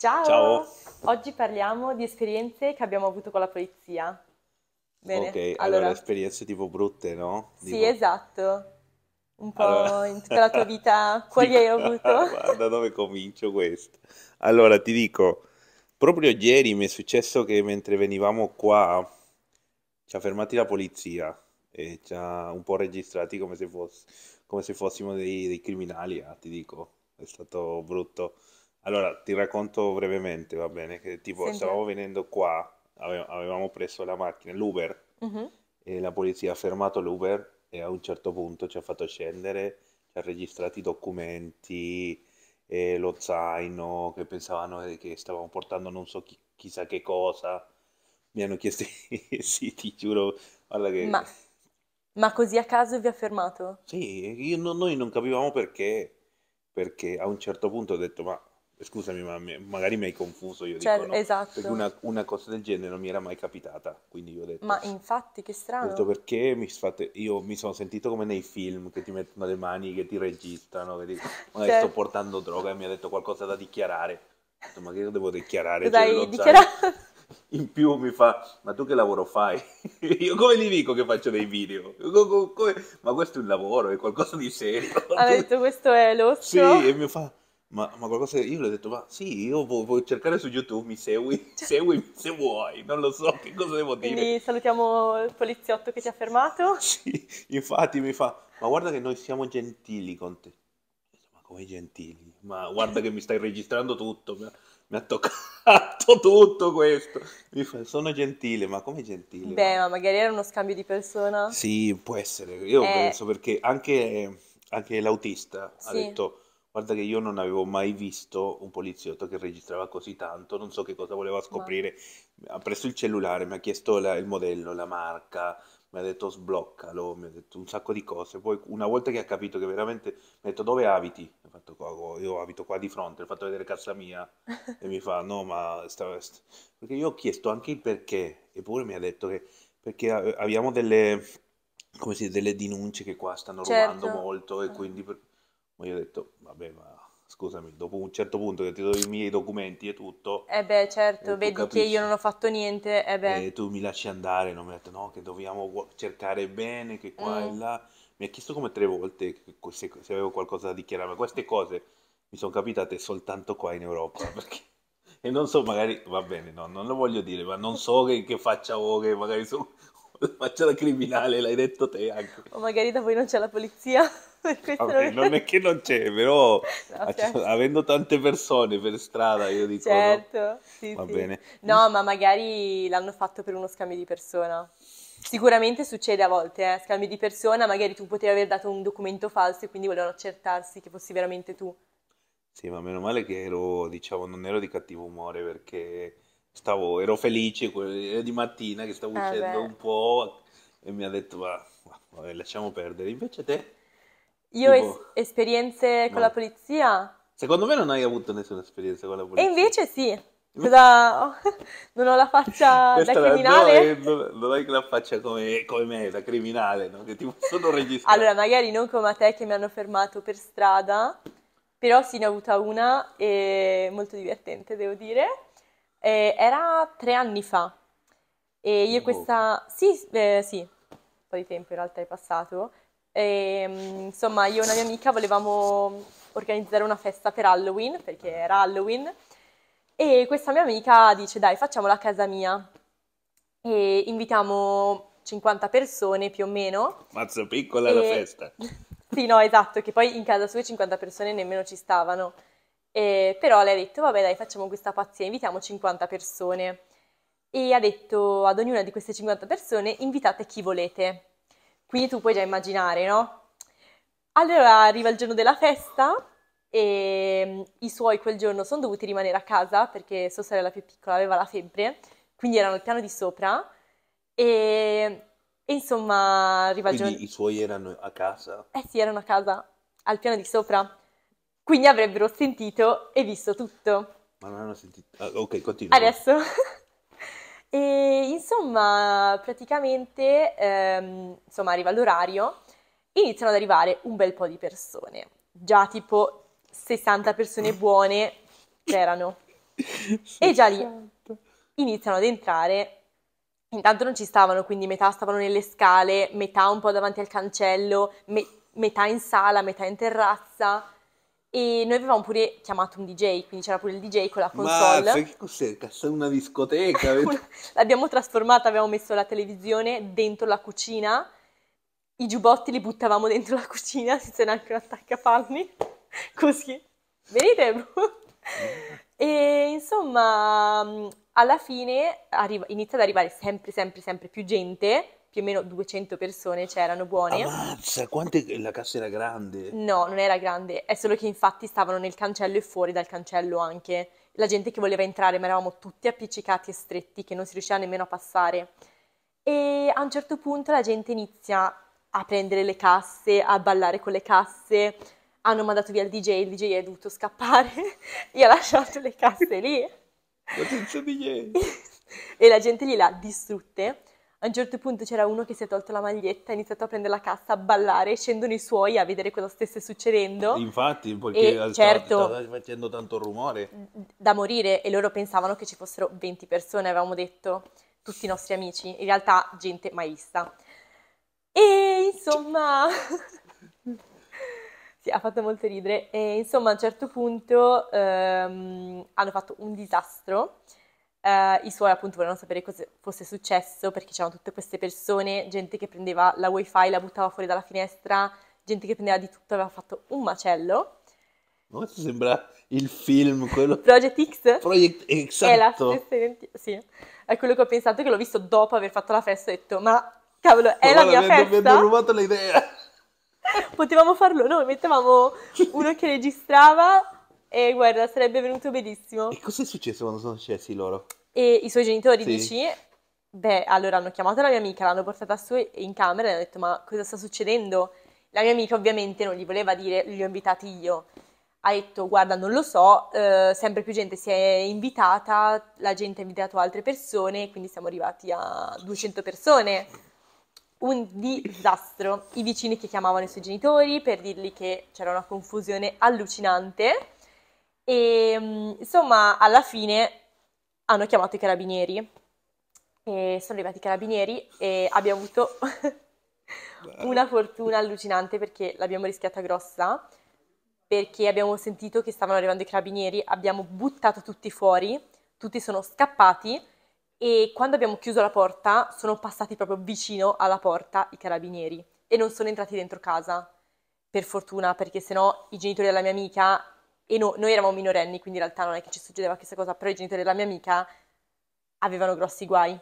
Ciao! Ciao. Oggi parliamo di esperienze che abbiamo avuto con la polizia. Bene, Ok, allora allora, esperienze tipo brutte, no? sì, Tipo, esatto. Un po' allora, in tutta la tua vita, quali dico, hai avuto? guarda dove comincio questo. Allora, ti dico, proprio ieri mi è successo che mentre venivamo qua ci ha fermati la polizia e ci ha un po' registrati come se foss- come se fossimo dei, dei criminali, ah, ti dico, è stato brutto. Allora, ti racconto brevemente, va bene? Che tipo, Sembra... stavamo venendo qua, ave- avevamo preso la macchina, l'Uber, Mhm. e la polizia ha fermato l'Uber e a un certo punto ci ha fatto scendere, ci ha registrato i documenti, lo zaino, che pensavano che stavamo portando non so chi- chissà che cosa. Mi hanno chiesto, sì, ti giuro, guarda che... Ma, ma così a caso vi ha fermato? Sì, io non- noi non capivamo perché, perché a un certo punto ho detto, ma scusami, ma magari mi hai confuso, io dico Cioè, no, perché esatto. una, una cosa del genere non mi era mai capitata, quindi io ho Ma detto... infatti, che Ho detto strano. perché mi fate... Io mi sono sentito come nei film che ti mettono le mani, che ti registrano, che ti- magari sto Cioè, portando droga e mi ha detto qualcosa da dichiarare. Ho detto, ma che devo dichiarare? lo zaino. dichiarato? In più mi fa, ma tu che lavoro fai? Io come gli dico che faccio dei video? Co- co- come- Ma questo è un lavoro, è qualcosa di serio. Tu- detto questo è Sì, l'orso? e mi fa, ma, ma qualcosa... Io le ho detto, ma sì, io vo- voglio cercare su YouTube, mi segui? Seguimi se vuoi, non lo so che cosa devo dire. Quindi salutiamo il poliziotto che ti ha fermato. Sì, infatti mi fa, ma guarda che noi siamo gentili con te. Ma come gentili? Ma guarda che mi stai registrando tutto, mi ha, ha toccato tutto questo. Mi fa, sono gentile, ma come gentile? Beh, Ma... ma magari era uno scambio di persona. Sì, può essere, io Eh, penso perché anche, anche l'autista ha sì. detto, guarda che io non avevo mai visto un poliziotto che registrava così tanto, non so che cosa voleva scoprire. Ha preso il cellulare, mi ha chiesto la- il modello, la marca, mi ha detto sbloccalo, mi ha detto un sacco di cose. Poi una volta che ha capito che veramente, mi ha detto dove abiti? Ho fatto qua, io abito qua di fronte, ho fatto vedere casa mia e mi fa no, ma sta- st- perché io ho chiesto anche il perché, eppure mi ha detto che perché a- abbiamo delle, come si dice, delle denunce che qua stanno rubando certo. molto e quindi per- ma io ho detto vabbè, ma scusami, dopo un certo punto che ti do i miei documenti e tutto, Eh beh, certo, e tu vedi che io non capisci. ho fatto niente, eh beh, E tu mi lasci andare, non mi ha detto no, che dobbiamo cercare bene, che qua e mm, là. Mi ha chiesto come tre volte se, se avevo qualcosa da dichiarare, ma queste cose mi sono capitate soltanto qua in Europa, perché... E non so, magari, va bene, no, non lo voglio dire, ma non so che, che faccia ho, che magari so, faccia da criminale, l'hai detto te anche. o magari da voi non c'è la polizia. Vabbè, non è che non c'è, però No, certo. avendo tante persone per strada, io dico no, Certo, sì, va sì. bene. No, ma magari l'hanno fatto per uno scambio di persona. Sicuramente succede a volte, eh, scambio di persona, magari tu potevi aver dato un documento falso e quindi volevano accertarsi che fossi veramente tu. Sì, ma meno male che ero, diciamo, non ero di cattivo umore perché stavo, ero felice, era di mattina che stavo Eh uscendo beh, un po' e mi ha detto, ma, ma vabbè, lasciamo perdere. Invece te, io es- tipo, esperienze con la polizia? Secondo me non hai avuto nessuna esperienza con la E polizia. invece sì, ho- Non ho la faccia da Questa la- no, criminale? non, hai la faccia come, come me, da criminale, no? Che ti possono registrare. Allora, magari non come a te che mi hanno fermato per strada, però sì, ne ho avuta una e molto divertente, devo dire. Eh, era tre anni fa e io e Oh, questa... Sì, eh, sì, un po' di tempo in realtà è passato. E, mm, insomma, io e una mia amica volevamo organizzare una festa per Halloween, perché era Halloween, e questa mia amica dice, dai, facciamola a casa mia e invitiamo 50 persone più o meno. mazza piccola la E... festa. Sì, no, esatto, che poi in casa sua 50 persone nemmeno ci stavano. E- però lei ha detto, vabbè dai, facciamo questa pazzia, invitiamo 50 persone. E ha detto ad ognuna di queste 50 persone, invitate chi volete. Quindi tu puoi già immaginare, no? Allora arriva il giorno della festa e mm, i suoi quel giorno sono dovuti rimanere a casa perché sua sorella più piccola aveva la febbre, quindi erano al piano di sopra e, e insomma arriva il giorno... Quindi i suoi erano a casa? Eh sì, erano a casa, al piano di sopra, quindi avrebbero sentito e visto tutto. Ma non hanno sentito... ah, ok, continua. Adesso... E insomma, praticamente, ehm, insomma, arriva l'orario, iniziano ad arrivare un bel po' di persone. Già tipo 60 persone buone c'erano. E già lì iniziano ad entrare. Intanto non ci stavano, quindi metà stavano nelle scale, metà un po' davanti al cancello, me- metà in sala, metà in terrazza. E noi avevamo pure chiamato un DJ, quindi c'era pure il DJ con la console. Mazza, che cos'è? Una discoteca? Una- L'abbiamo trasformata, avevamo messo la televisione dentro la cucina, i giubbotti li buttavamo dentro la cucina senza neanche un attaccapanni, così. Venite? E insomma, alla fine arriva- inizia ad arrivare sempre, sempre, sempre più gente, più o meno 200 persone c'erano buone. Ammazza, quante... la cassa era grande. No, non era grande, è solo che infatti stavano nel cancello e fuori dal cancello anche. La gente che voleva entrare, ma eravamo tutti appiccicati e stretti che non si riusciva nemmeno a passare. E a un certo punto la gente inizia a prendere le casse, a ballare con le casse. Hanno mandato via il DJ, il DJ è dovuto scappare e ha lasciato le casse lì. Senza DJ. E la gente gliel'ha distrutte. A un certo punto c'era uno che si è tolto la maglietta, ha iniziato a prendere la cassa, a ballare, scendono i suoi a vedere cosa stesse succedendo. Infatti, perché E certo. stava facendo tanto rumore. da morire e loro pensavano che ci fossero 20 persone, avevamo detto, tutti i nostri amici, in realtà gente mai vista. E insomma, sì, ha fatto molto ridere. E insomma, a un certo punto ehm, hanno fatto un disastro. Eh, I suoi appunto volevano sapere cosa fosse successo perché c'erano tutte queste persone, gente che prendeva la wifi, la buttava fuori dalla finestra, gente che prendeva di tutto, aveva fatto un macello. Ma questo sembra il film, quello... Project X Project È la esatto. stessa sì. È quello che ho pensato, che l'ho visto dopo aver fatto la festa e ho detto, ma cavolo, è Ma la mia mi hanno- Mi festa? hanno rubato l'idea. Potevamo farlo noi, mettevamo uno che registrava e guarda, sarebbe venuto benissimo. E cos'è successo quando sono scesi loro? E i suoi genitori, Sì. dici? Beh, allora hanno chiamato la mia amica, l'hanno portata su in camera e hanno detto, ma cosa sta succedendo? La mia amica ovviamente non gli voleva dire, li ho invitati io. Ha detto, guarda, non lo so, eh, sempre più gente si è invitata, la gente ha invitato altre persone, quindi siamo arrivati a 200 persone. Un disastro. I vicini che chiamavano i suoi genitori per dirgli che c'era una confusione allucinante. E mm, insomma, alla fine hanno chiamato i carabinieri. E sono arrivati i carabinieri e abbiamo avuto una fortuna allucinante perché l'abbiamo rischiata grossa. Perché abbiamo sentito che stavano arrivando i carabinieri, abbiamo buttato tutti fuori, tutti sono scappati e quando abbiamo chiuso la porta sono passati proprio vicino alla porta i carabinieri e non sono entrati dentro casa. Per fortuna, perché sennò i genitori della mia amica, e no- noi eravamo minorenni, quindi in realtà non è che ci succedeva questa cosa, però i genitori della mia amica avevano grossi guai.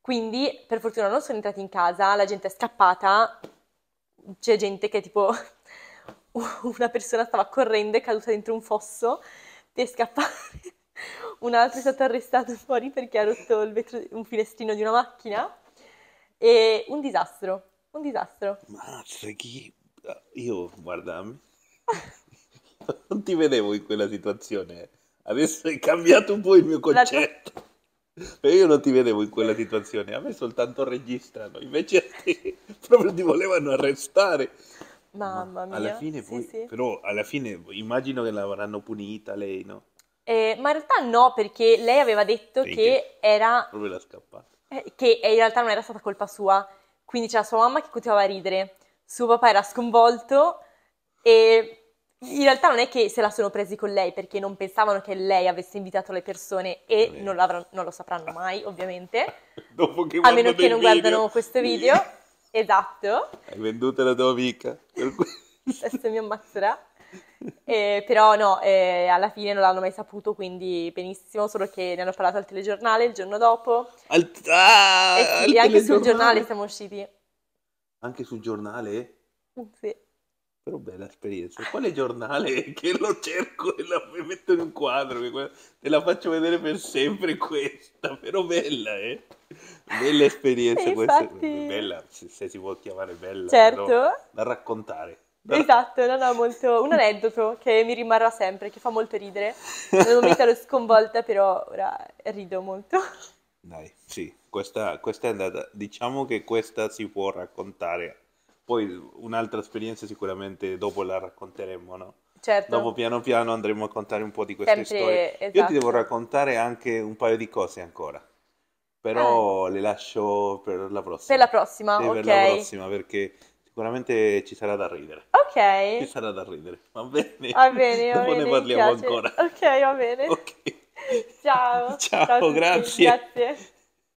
Quindi, per fortuna, non sono entrati in casa, la gente è scappata, c'è gente che tipo una persona stava correndo, è caduta dentro un fosso per scappare. Un altro è stato arrestato fuori perché ha rotto vetro, un finestrino di una macchina. E un disastro, un disastro. Mazza, chi... Io, guarda, non ti vedevo in quella situazione. Adesso hai cambiato un po' il mio tua- concetto. Perché io non ti vedevo in quella situazione. A me soltanto registrano. Invece a te proprio ti volevano arrestare. Mamma mia. Alla fine Sì, poi... sì. Però alla fine immagino che l'avranno punita lei, no? Eh, ma in realtà no, perché lei aveva detto Perché? che era Proprio la scappata. eh, che in realtà non era stata colpa sua. Quindi c'era sua mamma che continuava a ridere, suo papà era sconvolto e in realtà non è che se la sono presi con lei perché non pensavano che lei avesse invitato le persone e non, non lo sapranno mai, ovviamente, Dopo che a meno che non video. guardano questo video. Esatto, Hai venduto la tua amica. Adesso mi ammazzerà. Eh, però no, eh, alla fine non l'hanno mai saputo, quindi benissimo, solo che ne hanno parlato al telegiornale il giorno dopo. Al... Ah, e sì, anche sul giornale siamo usciti. Anche sul giornale? Sì. Però bella esperienza. Quale giornale che lo cerco e la metto in un quadro? Te la faccio vedere per sempre questa. Però bella, eh? Bella esperienza E questa. infatti- Bella, se, se si può chiamare bella. Certo. però Da raccontare. Da- Esatto, no, no, molto, un aneddoto che mi rimarrà sempre, che fa molto ridere. Nel momento ero sconvolta, però ora rido molto. Dai, sì, questa, questa è andata. Diciamo che questa si può raccontare. Poi un'altra esperienza sicuramente dopo la racconteremo, no? certo. Dopo piano piano andremo a contare un po' di queste Sempre, storie. Io esatto. ti devo raccontare anche un paio di cose ancora, però le lascio per la prossima. Per la prossima, Sì, ok. per la prossima, perché sicuramente ci sarà da ridere. Ci Ok, sarà da ridere, va bene? va bene, va Dopo bene, ne parliamo ancora. Ok, va bene. Ok. Ciao. Ciao, tutti, grazie. Grazie.